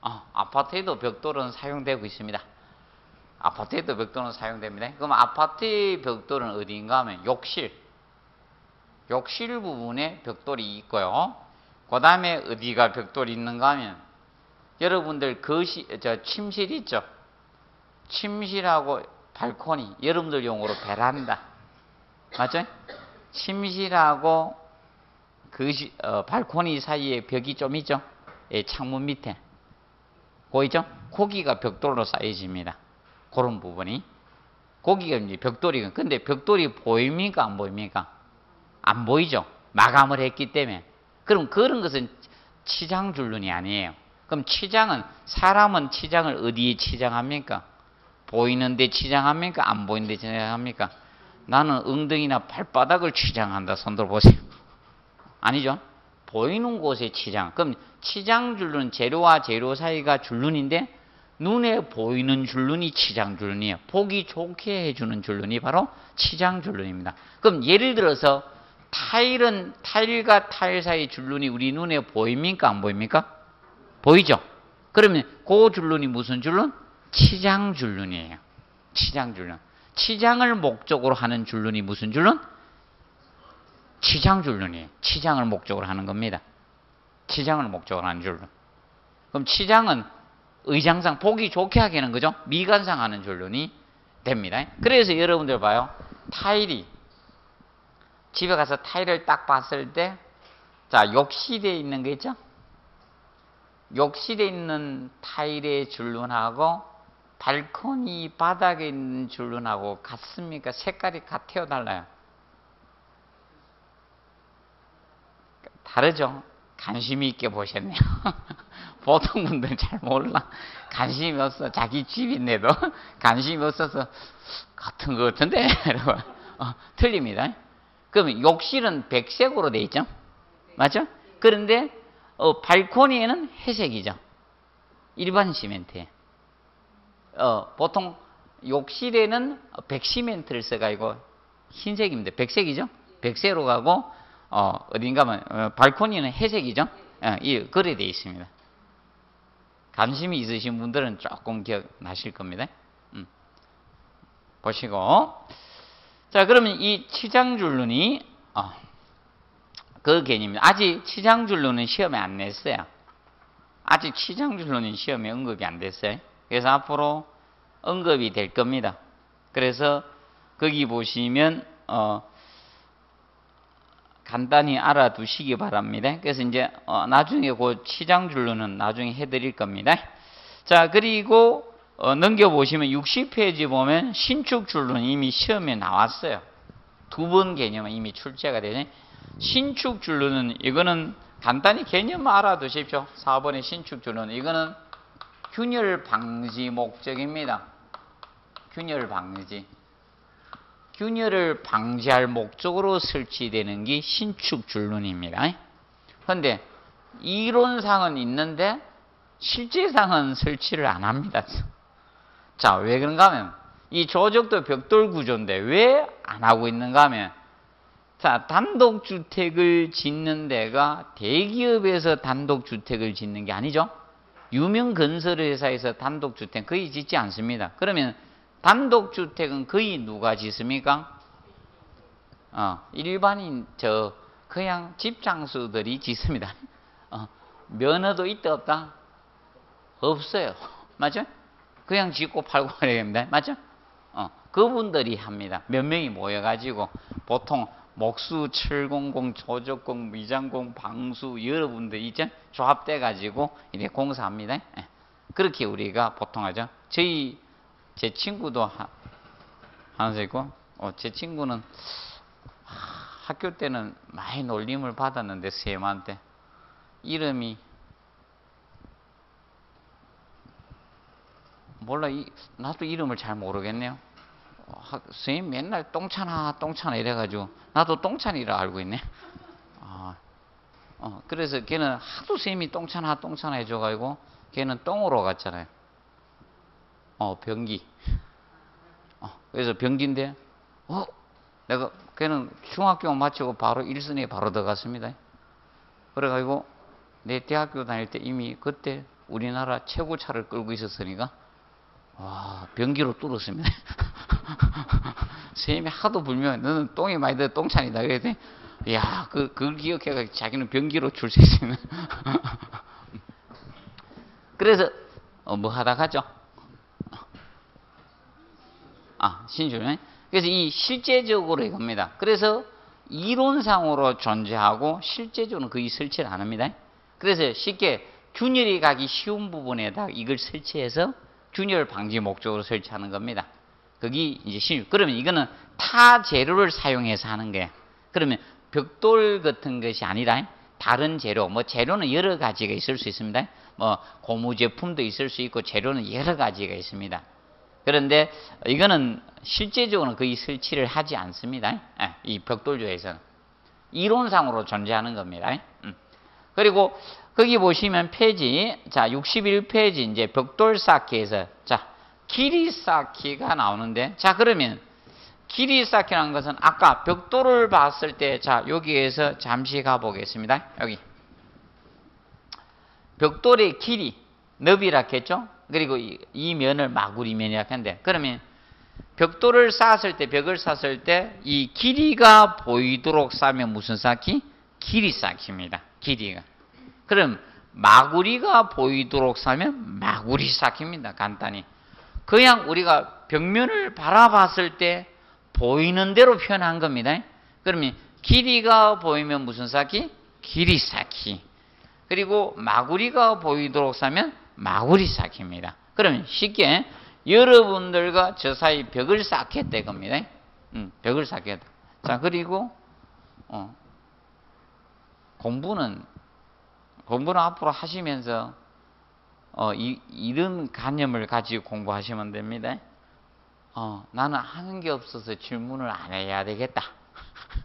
어, 아파트에도 벽돌은 사용되고 있습니다. 아파트에도 벽돌은 사용됩니다. 그럼 아파트의 벽돌은 어디인가 하면 욕실. 욕실 부분에 벽돌이 있고요. 그 다음에 어디가 벽돌이 있는가 하면 여러분들 거실, 저 침실 있죠? 침실하고 발코니, 여러분들 용어로 베란다. 맞죠? 침실하고 거실, 어, 발코니 사이에 벽이 좀 있죠? 예, 창문 밑에. 보이죠? 고기가 벽돌로 쌓여집니다. 그런 부분이. 고기가 이제 벽돌이, 근데 벽돌이 보입니까? 안 보입니까? 안 보이죠? 마감을 했기 때문에. 그럼 그런 것은 치장 줄눈이 아니에요. 그럼 치장은, 사람은 치장을 어디에 치장합니까? 보이는데 치장합니까? 안 보이는데 치장합니까? 나는 엉덩이나 발바닥을 치장한다. 손 들어보세요. [laughs] 아니죠? 보이는 곳에 치장. 그럼 치장줄눈, 재료와 재료 사이가 줄눈인데 눈에 보이는 줄눈이 치장줄눈이에요. 보기 좋게 해주는 줄눈이 바로 치장줄눈입니다. 그럼 예를 들어서 타일은 타일과 타일 사이 줄눈이 우리 눈에 보입니까? 안 보입니까? 보이죠? 그러면 그 줄눈이 무슨 줄눈? 치장줄눈이에요. 치장줄눈. 치장을 목적으로 하는 줄눈이 무슨 줄눈? 치장 줄눈이에요. 치장을 목적으로 하는 겁니다. 치장을 목적으로 하는 줄눈. 그럼 치장은 의장상 보기 좋게 하게 하는 거죠. 미관상 하는 줄눈이 됩니다. 그래서 여러분들 봐요. 타일이 집에 가서 타일을 딱 봤을 때, 자, 욕실에 있는 거 있죠? 욕실에 있는 타일의 줄눈하고 발코니 바닥에 있는 줄눈하고 같습니까? 색깔이 같아요, 달라요? 다르죠? 관심 있게 보셨네요. [laughs] 보통 분들은 잘 몰라. 관심이 없어. 자기 집인데도 [laughs] 관심이 없어서 같은 것 같은데? [laughs] 어, 틀립니다. 그러면 욕실은 백색으로 돼 있죠? 맞죠? 그런데 어, 발코니에는 회색이죠. 일반 시멘트에. 어, 보통 욕실에는 백시멘트를 써가지고 흰색입니다. 백색이죠? 백색으로 가고 어, 어딘가 면 어, 발코니는 회색이죠? 어, 이 그래 돼 있습니다. 관심이 있으신 분들은 조금 기억나실 겁니다. 음. 보시고 자 그러면 이 치장줄눈이 어, 그 개념입니다. 아직 치장줄눈은 시험에 안 냈어요. 아직 치장줄눈은 시험에 언급이 안 됐어요. 그래서 앞으로 언급이 될 겁니다. 그래서 거기 보시면 어, 간단히 알아두시기 바랍니다. 그래서 이제 어, 나중에 그 치장줄로는 나중에 해드릴 겁니다. 자 그리고 어, 넘겨보시면 60페이지 보면 신축줄로는 이미 시험에 나왔어요. 두 번 개념은 이미 출제가 되네. 신축줄로는 이거는 간단히 개념 알아두십시오. 4번의 신축줄로는 이거는 균열 방지 목적입니다. 균열 방지. 균열을 방지할 목적으로 설치되는 게 신축 줄눈입니다. 그런데 이론상은 있는데 실제상은 설치를 안 합니다. 자, 왜 그런가 하면 이 조적도 벽돌 구조인데 왜 안 하고 있는가 하면 자, 단독주택을 짓는 데가 대기업에서 단독주택을 짓는 게 아니죠. 유명 건설회사에서 단독주택 거의 짓지 않습니다. 그러면 단독주택은 거의 누가 짓습니까? 어, 일반인 저 그냥 집장수들이 짓습니다. [laughs] 어, 면허도 있다 없다? 없어요. [laughs] 맞죠? 그냥 짓고 팔고 그래야 됩니다. 맞죠? 어, 그분들이 합니다. 몇 명이 모여가지고 보통 목수, 철공공, 조적공, 미장공, 방수 여러분들이 이제 조합돼 가지고 이렇게 공사합니다. 예. 그렇게 우리가 보통 하죠. 저희 제 친구도 하, 하나 있고, 어, 제 친구는 하, 학교 때는 많이 놀림을 받았는데 쌤한테 이름이 몰라 이, 나도 이름을 잘 모르겠네요. 어, 학- 선생님 맨날 똥차나 똥차나 이래가지고 나도 똥찬이라 알고 있네. 아, 어, 그래서 걔는 하도 선생님이 똥차나 똥차나 해줘가지고 걔는 똥으로 갔잖아요. 어, 병기. 어, 그래서 병기인데, 어, 내가 걔는 중학교 마치고 바로 일선에 바로 들어갔습니다. 그래가지고 내 대학교 다닐 때 이미 그때 우리나라 최고 차를 끌고 있었으니까 와 변기로 뚫었습니다. [laughs] 선생님이 하도 불면 너는 똥이 많이 들 똥찬이다 그랬더니 야 그, 그걸 기억해가 자기는 수 있으면 [laughs] 그래서 어, 뭐 하다 가죠? 아 신주네. 그래서 이 실제적으로 이겁니다. 그래서 이론상으로 존재하고 실제적으로 거의 설치를 안 합니다. 그래서 쉽게 균열이 가기 쉬운 부분에다 이걸 설치해서 균열 방지 목적으로 설치하는 겁니다. 거기 이제 신 그러면 이거는 타 재료를 사용해서 하는 거예요. 그러면 벽돌 같은 것이 아니라 다른 재료, 뭐 재료는 여러 가지가 있을 수 있습니다. 뭐 고무 제품도 있을 수 있고 재료는 여러 가지가 있습니다. 그런데 이거는 실제적으로는 거의 설치를 하지 않습니다. 예, 이 벽돌조에서는 이론상으로 존재하는 겁니다. 음. 그리고 거기 보시면 페이지 자 61페이지 이제 벽돌 쌓기에서 자 길이 쌓기가 나오는데 자 그러면 길이 쌓기라는 것은 아까 벽돌을 봤을 때 자 여기에서 잠시 가보겠습니다. 여기 벽돌의 길이 너비라 했죠. 그리고 이, 이 면을 마구리 면이라 했는데 그러면 벽돌을 쌓았을 때 벽을 쌓았을 때 이 길이가 보이도록 쌓으면 무슨 쌓기? 길이 쌓기입니다. 길이가. 그럼 마구리가 보이도록 쌓으면 마구리 쌓기입니다. 간단히. 그냥 우리가 벽면을 바라봤을 때 보이는 대로 표현한 겁니다. 그러면 길이가 보이면 무슨 쌓기? 길이 쌓기. 그리고 마구리가 보이도록 쌓으면 마구리 쌓기입니다. 그러면 쉽게 여러분들과 저 사이 벽을 쌓겠다 겁니다. 음, 벽을 쌓겠다. 자 그리고 어, 공부는 공부는 앞으로 하시면서 어, 이, 이런 관념을 가지고 공부하시면 됩니다. 어, 나는 하는 게 없어서 질문을 안 해야 되겠다.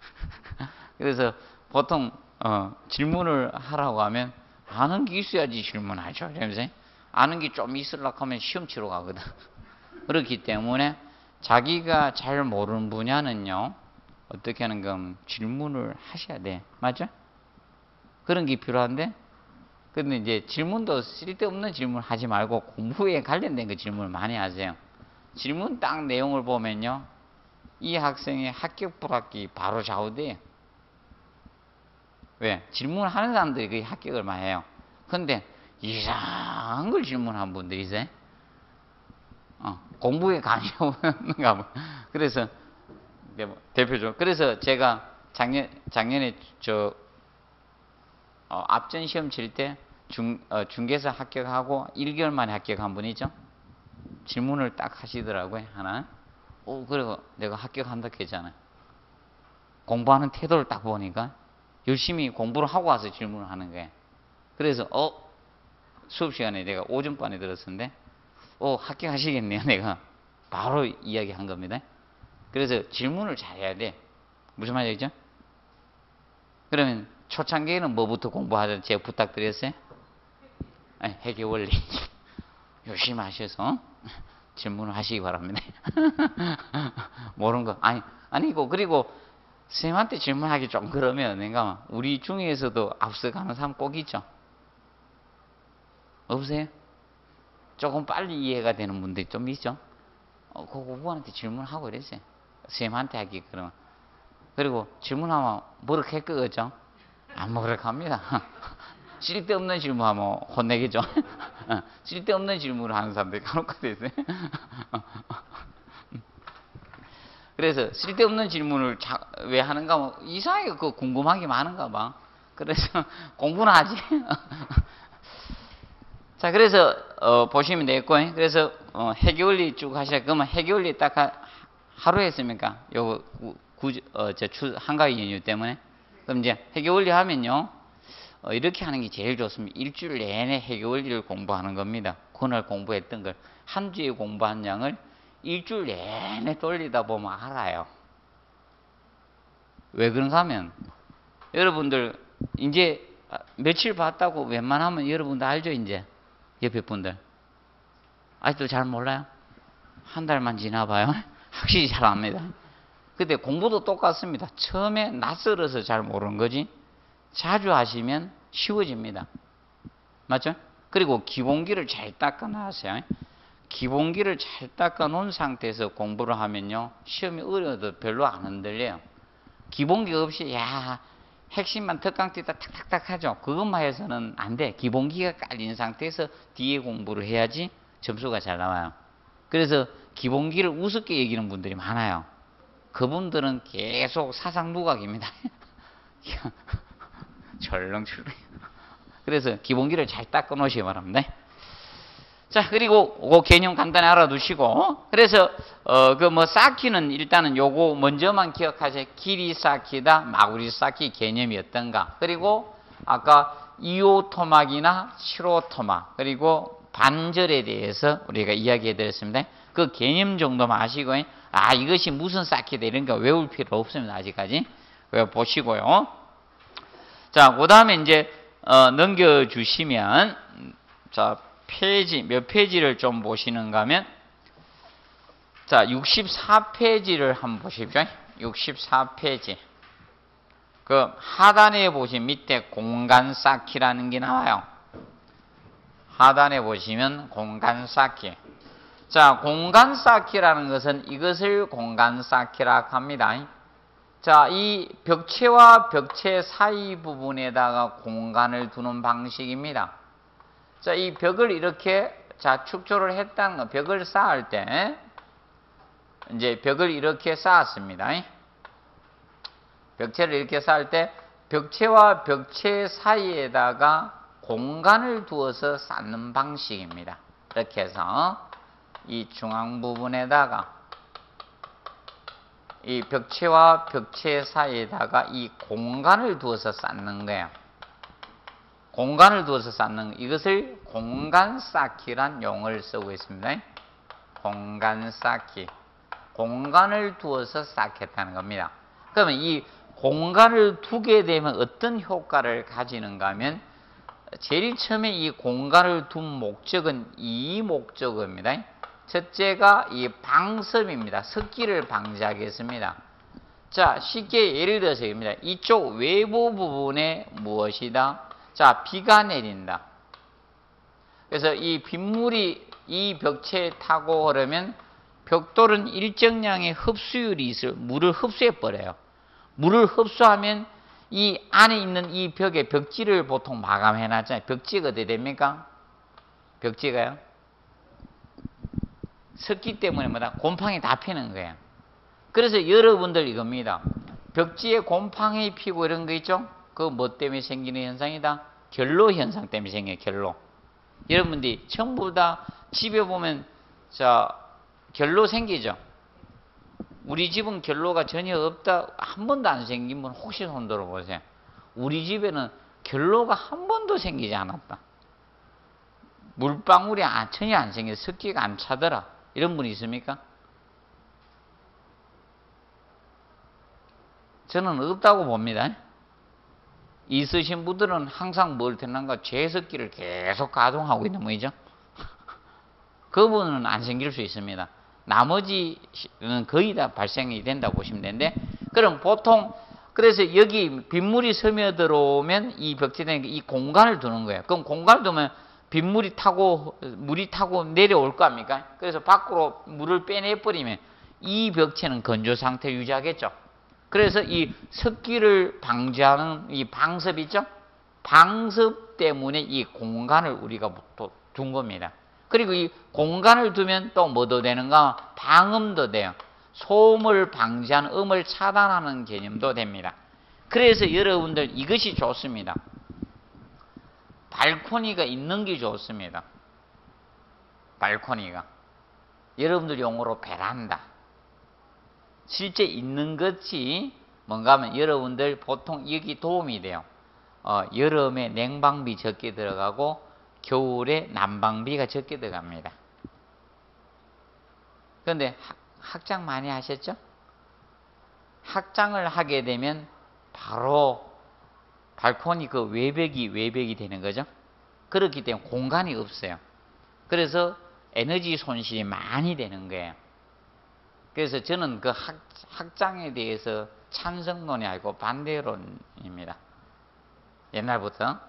[laughs] 그래서 보통 어, 질문을 하라고 하면 아는 게 있어야지 질문하죠. 그러면서 아는 게 좀 있으려고 하면 시험 치러 가거든. [laughs] 그렇기 때문에 자기가 잘 모르는 분야는요. 어떻게 하는 건 질문을 하셔야 돼. 맞죠? 그런 게 필요한데 근데 이제 질문도 쓸데없는 질문 하지 말고 공부에 관련된 그 질문을 많이 하세요. 질문 딱 내용을 보면요. 이 학생의 합격 불합격이 바로 좌우돼요. 왜? 질문하는 사람들이 거의 합격을 많이 해요. 근데 이상한 걸 질문한 분들이 있어요. 어, 공부에 관이 없는가 봐. 그래서 뭐 대표적으로 그래서 제가 작년 작년에 저 어, 앞전 시험 칠 때 중, 어, 중개사 합격하고 1개월 만에 합격한 분이죠. 질문을 딱 하시더라고요, 하나. 오, 그리고 내가 합격한다 했잖아요. 공부하는 태도를 딱 보니까 열심히 공부를 하고 와서 질문을 하는 거예요. 그래서, 어, 수업 시간에 내가 오전반에 들었는데, 어, 합격하시겠네요, [laughs] 내가. 바로 이야기 한 겁니다. 그래서 질문을 잘해야 돼. 무슨 말이죠? 그러면 초창기에는 뭐부터 공부하자 제가 부탁드렸어요? 네, 회계 원리 [laughs] 열심히 하셔서 [laughs] 질문을 하시기 바랍니다. 모르는 거 아니 아니고 그리고 선생님한테 질문하기 좀 그러면 내가 우리 중에서도 앞서가는 사람 꼭 있죠. 없어요? 조금 빨리 이해가 되는 분들이 좀 있죠. 어, 그 그분한테 질문하고 이랬어요. 선생님한테 하기 그러면 그리고 질문하면 뭐렇게 할 거겠죠? 안 뭐락합니다. [laughs] 쓸데없는 질문하면 혼내겠죠. [laughs] 어, 쓸데없는 질문을 하는 사람들이 간혹 있어요. [laughs] 그래서 쓸데없는 질문을 자, 왜 하는가 뭐 이상하게 그 궁금한 게 많은가 봐. 그래서 공부는 하지. 자, 그래서 어, 보시면 되겠고, 그래서 어, 해결리 쭉 하시자. 그러면 해결리 딱 하, 하루 했습니까? 요거 구, 어, 저 주, 한가위 연휴 때문에. 그럼 이제 해결리 하면요. 어, 이렇게 하는 게 제일 좋습니다. 일주일 내내 해결리를 공부하는 겁니다. 그날 공부했던 걸. 한 주에 공부한 양을 일주일 내내 돌리다 보면 알아요. 왜 그런가 하면 여러분들 이제 며칠 봤다고 웬만하면 여러분들 알죠 이제 옆에 분들 아직도 잘 몰라요? 한 달만 지나봐요. [laughs] 확실히 잘 압니다. 근데 공부도 똑같습니다. 처음에 낯설어서 잘 모르는 거지. 자주 하시면 쉬워집니다. 맞죠? 그리고 기본기를 잘 닦아 놔세요. 기본기를 잘 닦아 놓은 상태에서 공부를 하면요. 시험이 어려워도 별로 안 흔들려요. 기본기 없이 야 핵심만 턱강 뛰다 탁탁탁 하죠. 그것만 해서는 안 돼. 기본기가 깔린 상태에서 뒤에 공부를 해야지 점수가 잘 나와요. 그래서 기본기를 우습게 여기는 분들이 많아요. 그분들은 계속 사상 누각입니다. 철렁철렁. [laughs] 그래서 기본기를 잘 닦아 놓으시기 바랍니다. 자, 그리고 그 개념 간단히 알아두시고, 그래서, 어, 그 뭐, 쌓기는 일단은 요거 먼저만 기억하세요. 길이 쌓기다, 마구리 쌓기 개념이 어떤가. 그리고 아까 2호 토막이나 7호 토막, 그리고 반절에 대해서 우리가 이야기해 드렸습니다. 그 개념 정도만 아시고, 아, 이것이 무슨 쌓기다 이런 거 외울 필요 없습니다. 아직까지. 보시고요. 자, 그 다음에 이제, 어, 넘겨주시면, 자, 페이지, 몇 페이지를 좀 보시는가 하면, 자, 64페이지를 한번 보십시오. 64페이지. 그 하단에 보시면 밑에 공간 쌓기라는 게 나와요. 하단에 보시면 공간 쌓기. 자, 공간 쌓기라는 것은 이것을 공간 쌓기라 합니다. 자, 이 벽체와 벽체 사이 부분에다가 공간을 두는 방식입니다. 자, 이 벽을 이렇게 자, 축조를 했다는 거, 벽을 쌓을 때 이제 벽을 이렇게 쌓았습니다. 벽체를 이렇게 쌓을 때 벽체와 벽체 사이에다가 공간을 두어서 쌓는 방식입니다. 이렇게 해서 이 중앙 부분에다가 이 벽체와 벽체 사이에다가 이 공간을 두어서 쌓는 거예요. 공간을 두어서 쌓는 이것을 공간 쌓기란 용어를 쓰고 있습니다. 공간 쌓기. 공간을 두어서 쌓겠다는 겁니다. 그러면 이 공간을 두게 되면 어떤 효과를 가지는가 하면 제일 처음에 이 공간을 둔 목적은 이 목적입니다. 첫째가 이 방섭입니다. 습기를 방지하겠습니다. 자, 쉽게 예를 들어서입니다. 이쪽 외부 부분에 무엇이다? 자, 비가 내린다. 그래서 이 빗물이 이 벽체에 타고 그러면 벽돌은 일정량의 흡수율이 있을 물을 흡수해 버려요. 물을 흡수하면 이 안에 있는 이 벽의 벽지를 보통 마감해 놨잖아요. 벽지가 어떻게 됩니까? 벽지가요? 습기 때문에 뭐다? 곰팡이 다 피는 거예요. 그래서 여러분들 이겁니다. 벽지에 곰팡이 피고 이런 거 있죠? 그거 뭐 때문에 생기는 현상이다? 결로 현상 때문에 생겨요, 결로. 여러분들이 전부 다 집에 보면, 자, 결로 생기죠? 우리 집은 결로가 전혀 없다, 한 번도 안 생긴 분 혹시 손 들어보세요. 우리 집에는 결로가 한 번도 생기지 않았다. 물방울이 전혀 안 생겨, 습기가 안 차더라. 이런 분이 있습니까? 저는 없다고 봅니다. 있으신 분들은 항상 뭘 듣는가 죄석기를 계속 가동하고 있는 분이죠. [laughs] 그분은 안 생길 수 있습니다. 나머지는 거의 다 발생이 된다고 보시면 되는데 그럼 보통 그래서 여기 빗물이 스며 들어오면 이 벽체된 이 공간을 두는 거예요. 그럼 공간을 두면 빗물이 타고 물이 타고 내려올 거 아닙니까? 그래서 밖으로 물을 빼내 버리면 이 벽체는 건조 상태 유지하겠죠. 그래서 이 습기를 방지하는 이 방섭 있죠? 방섭 때문에 이 공간을 우리가 둔 겁니다. 그리고 이 공간을 두면 또 뭐도 되는가? 방음도 돼요. 소음을 방지하는 음을 차단하는 개념도 됩니다. 그래서 여러분들 이것이 좋습니다. 발코니가 있는 게 좋습니다. 발코니가. 여러분들 용어로 베란다. 실제 있는 것이 뭔가 하면 여러분들 보통 여기 도움이 돼요. 어, 여름에 냉방비 적게 들어가고 겨울에 난방비가 적게 들어갑니다. 그런데 학장 많이 하셨죠? 학장을 하게 되면 바로 발코니 그 외벽이 외벽이 되는 거죠. 그렇기 때문에 공간이 없어요. 그래서 에너지 손실이 많이 되는 거예요. 그래서 저는 그 학, 학장에 대해서 찬성론이 아니고 반대론입니다. 옛날부터.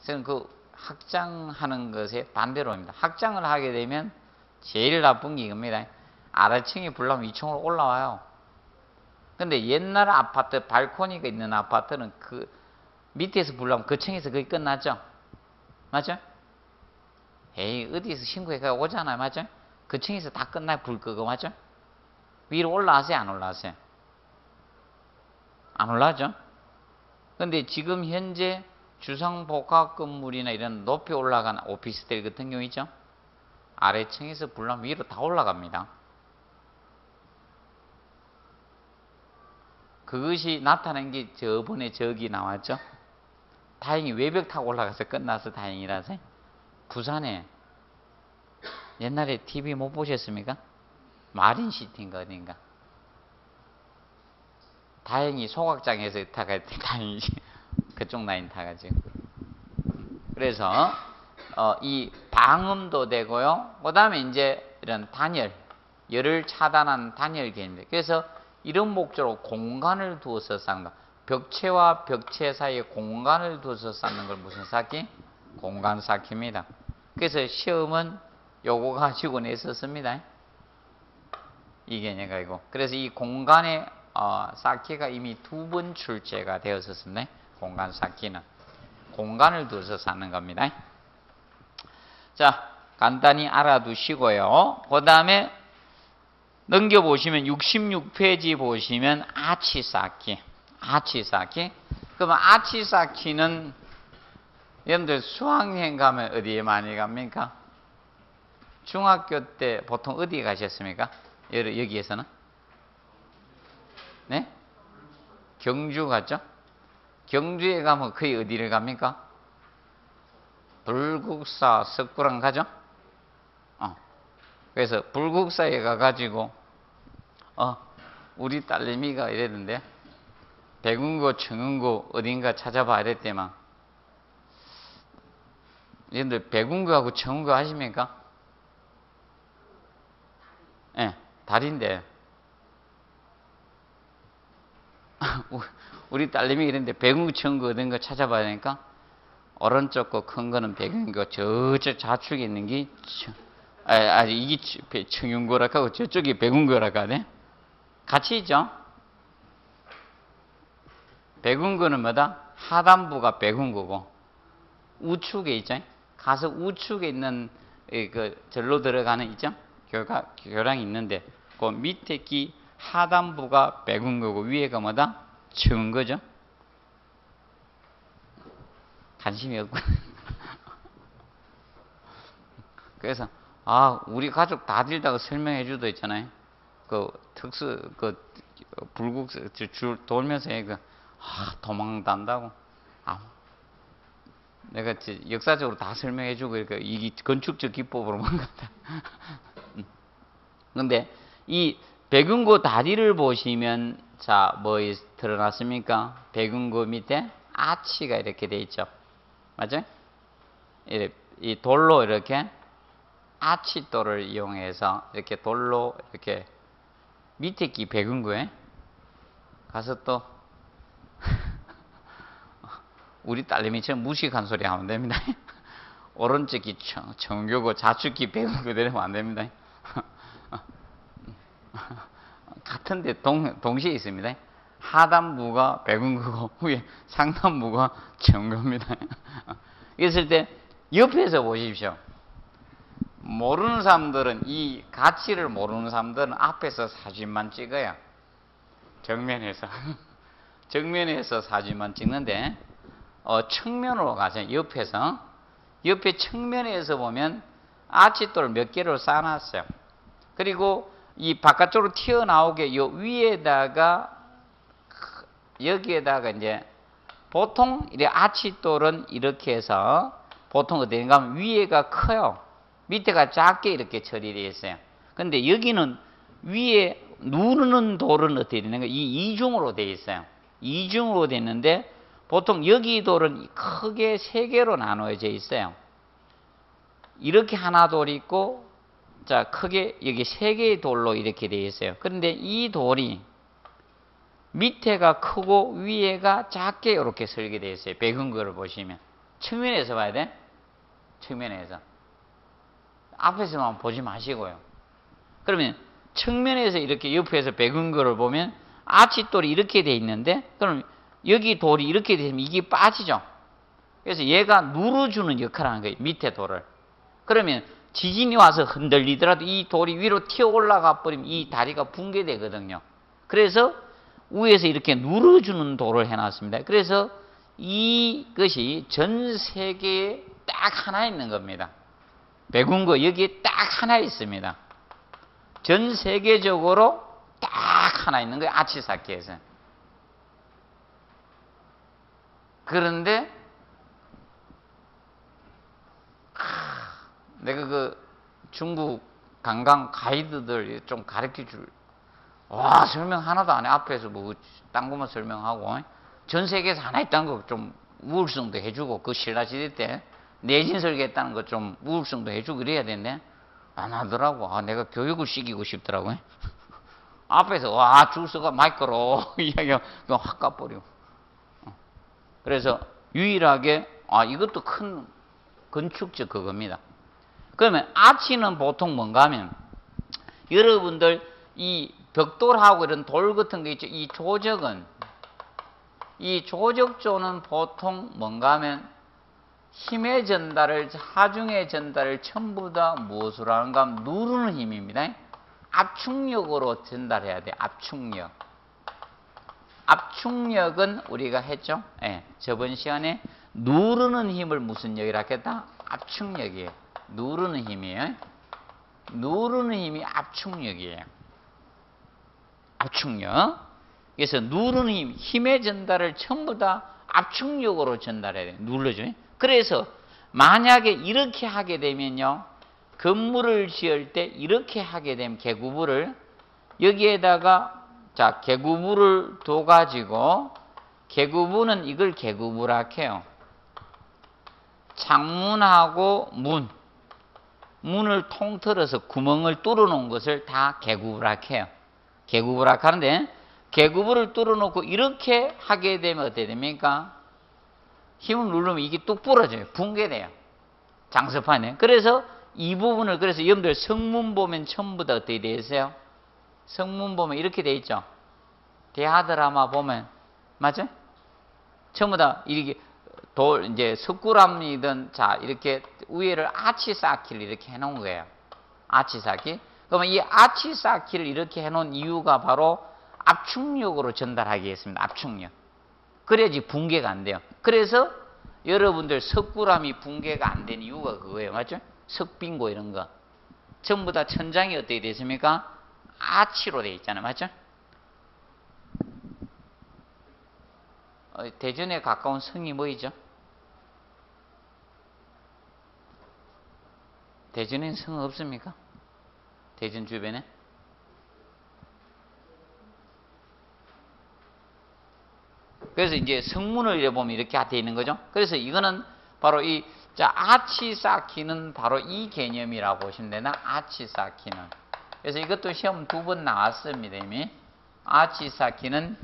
저는 그 학장하는 것에 반대론입니다. 학장을 하게 되면 제일 나쁜 게 이겁니다. 아래층이 불나면 2층으로 올라와요. 근데 옛날 아파트 발코니가 있는 아파트는 그 밑에서 불나면 그 층에서 거의 끝났죠. 맞죠? 에이 어디에서 신고해가 오잖아요. 맞죠? 그 층에서 다 끝나 불 끄고 맞죠? 위로 올라가세요? 안 올라가세요? 안 올라가죠? 근데 지금 현재 주상복합 건물이나 이런 높이 올라간 오피스텔 같은 경우 있죠? 아래층에서 불나면 위로 다 올라갑니다. 그것이 나타난 게 저번에 저기 나왔죠? 다행히 외벽 타고 올라가서 끝나서 다행이라서 부산에 옛날에 TV 못 보셨습니까? 마린시티인가 어딘가 다행히 소각장에서 타가 [laughs] 다행이지. 그쪽 라인 타가지고 그래서 어, 이 방음도 되고요. 그 다음에 이제 이런 단열 열을 차단한 단열 개념입니다 그래서 이런 목적으로 공간을 두어서 쌓는 거. 벽체와 벽체 사이에 공간을 두어서 쌓는 걸 무슨 쌓기? 공간 쌓기입니다. 그래서 시험은 요거 가지고 냈었습니다 이 개념이고 그래서 이 공간의 어, 쌓기가 이미 두 번 출제가 되었었습니다. 공간 쌓기는 공간을 두어서 쌓는 겁니다. 자, 간단히 알아두시고요. 그 다음에 넘겨보시면 66페이지 보시면 아치 쌓기. 아치 쌓기. 그러면 아치 쌓기는 여러분들 수학여행 가면 어디에 많이 갑니까? 중학교 때 보통 어디 가셨습니까? 여기에서는? 네? 경주 갔죠? 경주에 가면 거의 어디를 갑니까? 불국사 석굴암 가죠? 어. 그래서 불국사에 가가지고 어 우리 딸내미가 이랬는데 백운고 청운고 어딘가 찾아봐야 됐대만 여러분들 백운고하고 청운고 하십니까? 예, 네, 달인데. [laughs] 우리 딸내미 이랬는데 백운청구 어딘 거 찾아봐야 되니까 오른쪽 거 큰 거는 백운고 저쪽 좌측에 있는 게 아, 아 이게 청윤고라 하고 저쪽이 백운고라 하네. 같이 있죠? 백운고는 뭐다? 하단부가 백운고고 우측에 있죠? 가서 우측에 있는 그 절로 들어가는 있죠 교가, 교량이 있는데 그 밑에 끼 하단부가 백운 거고 위에가 뭐다? 적은 거죠. 관심이 없고. [laughs] 그래서 아 우리 가족 다 들다가 설명해 주도 있잖아요. 그 특수 그 불국 줄 돌면서 그 아, 도망단다고. 아, 내가 역사적으로 다 설명해 주고 이렇게 이게 건축적 기법으로 뭔가다. [laughs] 근데 이 백운고 다리를 보시면 자, 뭐 드러났습니까? 백운고 밑에 아치가 이렇게 돼 있죠. 맞죠? 이 돌로 이렇게 아치돌을 이용해서 이렇게 돌로 이렇게 밑에 끼 백운고에 가서 또 [laughs] 우리 딸내미처럼 무식한 소리 하면 됩니다. [laughs] 오른쪽이 청교고 좌측이 백운고 되면 안 됩니다. 같은데 동, 동시에 있습니다. 하단부가 백운구고 위에 상단부가 정거입니다. [laughs] 있을 때 옆에서 보십시오. 모르는 사람들은 이 가치를 모르는 사람들은 앞에서 사진만 찍어요. 정면에서 [laughs] 정면에서 사진만 찍는데 어, 측면으로 가서 옆에서 옆에 측면에서 보면 아치돌 몇 개를 쌓아놨어요. 그리고 이 바깥쪽으로 튀어나오게 요 위에다가 여기에다가 이제 보통 이 아치돌은 이렇게 해서 보통 어디인가 하면 위에가 커요. 밑에가 작게 이렇게 처리되어 있어요. 근데 여기는 위에 누르는 돌은 어떻게 되는가? 이 이중으로 되어 있어요. 이중으로 되어 있는데 보통 여기 돌은 크게 세 개로 나누어져 있어요. 이렇게 하나 돌이 있고 자 크게 여기 세 개의 돌로 이렇게 되어 있어요. 그런데 이 돌이 밑에가 크고 위에가 작게 이렇게 설계되어 있어요. 백은 거를 보시면 측면에서 봐야 돼. 측면에서 앞에서만 보지 마시고요. 그러면 측면에서 이렇게 옆에서 백은 거를 보면 아치돌이 이렇게 돼 있는데 그럼 여기 돌이 이렇게 되면 이게 빠지죠. 그래서 얘가 누르주는 역할을 하는 거예요. 밑에 돌을. 그러면 지진이 와서 흔들리더라도 이 돌이 위로 튀어 올라가 버리면 이 다리가 붕괴되거든요. 그래서 위에서 이렇게 누르주는 돌을 해놨습니다. 그래서 이것이 전 세계에 딱 하나 있는 겁니다. 백운거 여기에 딱 하나 있습니다. 전 세계적으로 딱 하나 있는 거예요. 아치사키에서. 그런데 내가 그 중국 관광 가이드들 좀 가르쳐 줄, 와, 설명 하나도 안 해. 앞에서 뭐, 딴 것만 설명하고, 전 세계에서 하나 있다는 거 좀 우울성도 해주고, 그 신라시대 때 내진 설계했다는 거 좀 우울성도 해주고 그래야 되는데, 안 하더라고. 아, 내가 교육을 시키고 싶더라고요. [laughs] 앞에서, 와, 줄서가 마이크로 [laughs] 이야기하고, 확 까버리고. 그래서 유일하게, 아, 이것도 큰 건축적 그겁니다. 그러면 아치는 보통 뭔가 하면 여러분들 이 벽돌하고 이런 돌 같은 거 있죠. 이 조적은 이 조적조는 보통 뭔가 하면 힘의 전달을 하중의 전달을 전부 다 무엇으로 하는가 하면 누르는 힘입니다. 압축력으로 전달해야 돼. 압축력. 압축력은 우리가 했죠. 예, 저번 시간에 누르는 힘을 무슨 역이라 했다? 압축력이에요. 누르는 힘이에요. 누르는 힘이 압축력이에요. 압축력. 그래서 누르는 힘, 힘의 전달을 전부 다 압축력으로 전달해야 돼요. 눌러줘. 그래서 만약에 이렇게 하게 되면요. 건물을 지을 때 이렇게 하게 되면 개구부를 여기에다가 자 개구부를 둬 가지고 개구부는 이걸 개구부라 해요. 창문하고 문 문을 통틀어서 구멍을 뚫어 놓은 것을 다 개구부락 해요. 개구부락 하는데 개구부를 뚫어 놓고 이렇게 하게 되면 어떻게 됩니까? 힘을 누르면 이게 뚝 부러져요. 붕괴돼요. 장습하네. 그래서 이 부분을 그래서 여러분들 성문 보면 전부 다 어떻게 되어 있어요? 성문 보면 이렇게 되어 있죠. 대하드라마 보면 맞죠? 전부 다 이렇게 돌 이제 석굴암이든 자 이렇게 위에를 아치 쌓기를 이렇게 해놓은 거예요. 아치 쌓기. 그러면 이 아치 쌓기를 이렇게 해놓은 이유가 바로 압축력으로 전달하기 위해서입니다. 압축력. 그래야지 붕괴가 안 돼요. 그래서 여러분들 석굴암이 붕괴가 안 된 이유가 그거예요. 맞죠? 석빙고 이런 거. 전부 다 천장이 어떻게 되어 있습니까? 아치로 되어 있잖아요. 맞죠? 어, 대전에 가까운 성이 뭐이죠? 대전에는 성 없습니까? 대전 주변에? 그래서 이제 성문을 이래 보면 이렇게 되어 있는 거죠. 그래서 이거는 바로 이, 자, 아치 쌓기는 바로 이 개념이라고 보시면 되나? 아치 쌓기는. 그래서 이것도 시험 두 번 나왔습니다, 이미. 아치 쌓기는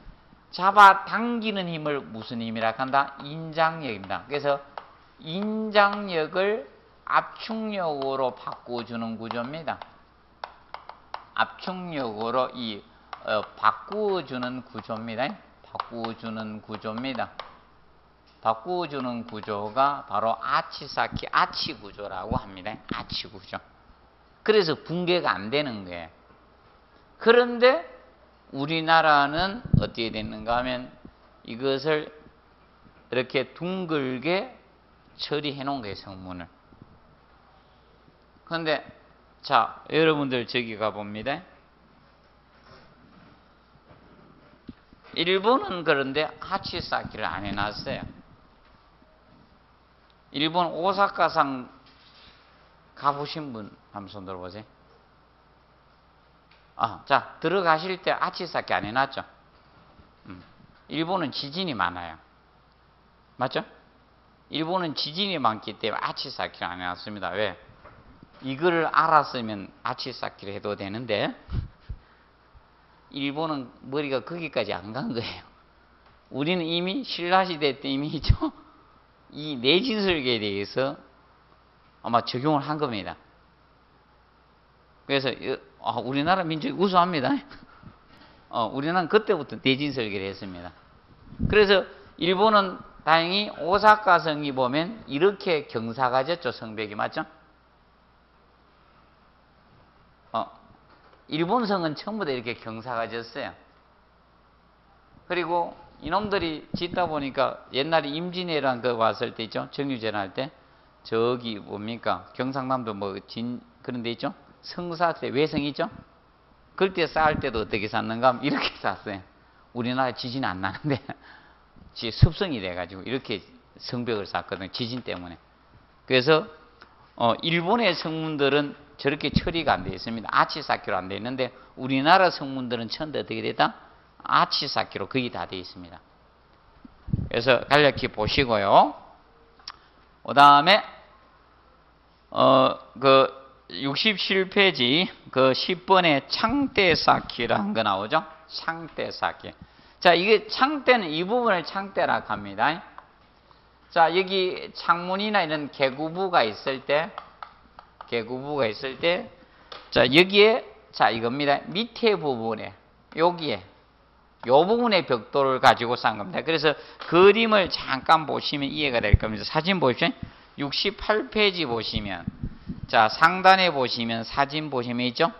잡아 당기는 힘을 무슨 힘이라 한다? 인장력입니다. 그래서 인장력을 압축력으로 바꿔주는 구조입니다. 압축력으로 이 어, 바꾸어주는 구조입니다. 바꾸어주는 구조입니다. 바꾸어주는 구조가 바로 아치사키 아치 구조라고 합니다. 아치 구조. 그래서 붕괴가 안 되는 거예요. 그런데 우리나라는 어떻게 됐는가 하면 이것을 이렇게 둥글게 처리해 놓은 거예요, 성문을. 그런데 자, 여러분들 저기 가 봅니다. 일본은 그런데 하치 쌓기를 안 해놨어요. 일본 오사카상 가보신 분 한번 손 들어보세요. 아, 자, 들어가실 때 아치사키 안 해놨죠? 음, 일본은 지진이 많아요. 맞죠? 일본은 지진이 많기 때문에 아치사키를 안 해놨습니다. 왜? 이거를 알았으면 아치사키를 해도 되는데, [laughs] 일본은 머리가 거기까지 안 간 거예요. 우리는 이미 신라시대 때 이미 [laughs] 이 내진설계에 대해서 아마 적용을 한 겁니다. 그래서 아, 우리나라 민족이 우수합니다. [laughs] 어, 우리나라는 그때부터 내진설계를 했습니다. 그래서 일본은 다행히 오사카 성이 보면 이렇게 경사가 졌죠. 성벽이 맞죠? 어, 일본 성은 전부 다 이렇게 경사가 졌어요. 그리고 이놈들이 짓다 보니까 옛날에 임진왜란 그 왔을 때 있죠? 정유재란 할 때 저기 뭡니까? 경상남도 뭐 진 그런 데 있죠? 성사 때 외성이 있죠? 그럴 때 쌓을 때도 어떻게 샀는가? [laughs] 이렇게 샀어요. 우리나라 지진 안 나는데 [laughs] 지 습성이 돼가지고 이렇게 성벽을 쌓거든요. 지진 때문에. 그래서 어, 일본의 성문들은 저렇게 처리가 안 되어 있습니다. 아치 쌓기로 안 되어 있는데 우리나라 성문들은 천대 어떻게 됐다? 아치 쌓기로 거의 다 되어 있습니다. 그래서 간략히 보시고요. 그 다음에 어, 그 67페이지 그 10번에 창대 쌓기라는 거 나오죠? 창대 쌓기. 자, 이게 창대는 이 부분을 창대라 합니다. 자, 여기 창문이나 이런 개구부가 있을 때 개구부가 있을 때 자, 여기에 자, 이겁니다. 밑에 부분에 여기에 요 부분의 벽돌을 가지고 쌓은 겁니다. 그래서 그림을 잠깐 보시면 이해가 될 겁니다. 사진 보십시오. 68페이지 보시면 자, 상단에 보시면 사진 보시면 있죠?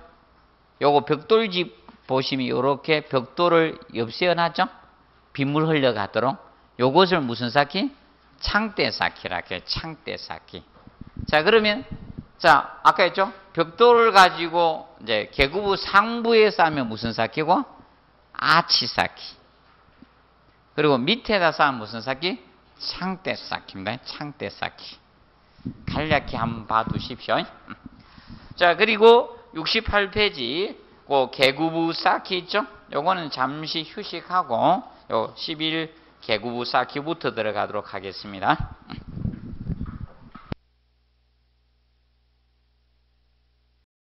요거 벽돌집 보시면 이렇게 벽돌을 옆세워 놨죠? 빗물 흘러가도록 요것을 무슨 쌓기? 창대 쌓기라 해요. 창대 쌓기. 자, 그러면 자, 아까 했죠? 벽돌을 가지고 이제 계구부 상부에 쌓으면 무슨 쌓기고? 아치 쌓기. 그리고 밑에다 쌓으면 무슨 쌓기? 창대 쌓기입니다. 창대 쌓기. 간략히 한번 봐두십시오. [laughs] 자, 그리고 68페이지 그 개구부 쌓기 있죠? 요거는 잠시 휴식하고 요 11 개구부 쌓기부터 들어가도록 하겠습니다. [laughs]